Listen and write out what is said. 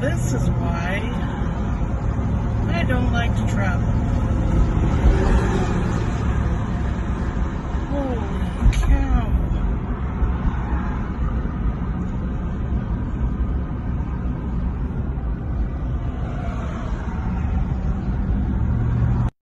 this is why I don't like to travel.